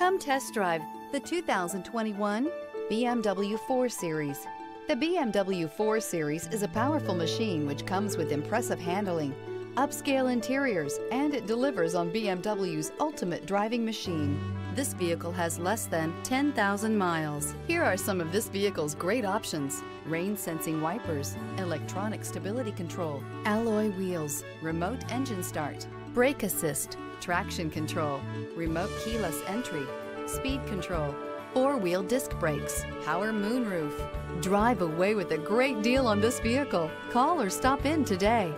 Come test drive the 2021 BMW 4 Series. The BMW 4 Series is a powerful machine which comes with impressive handling, upscale interiors, and it delivers on BMW's ultimate driving machine. This vehicle has less than 10,000 miles. Here are some of this vehicle's great options. Rain sensing wipers, electronic stability control, alloy wheels, remote engine start, brake assist, traction control, remote keyless entry, speed control, four-wheel disc brakes, power moonroof. Drive away with a great deal on this vehicle. Call or stop in today.